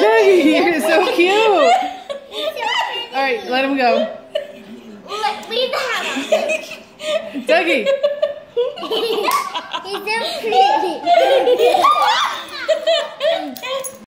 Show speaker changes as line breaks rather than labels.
Dougie, you're so cute. All right, let him go.
Let- Leave the house.
Dougie.
He's so pretty.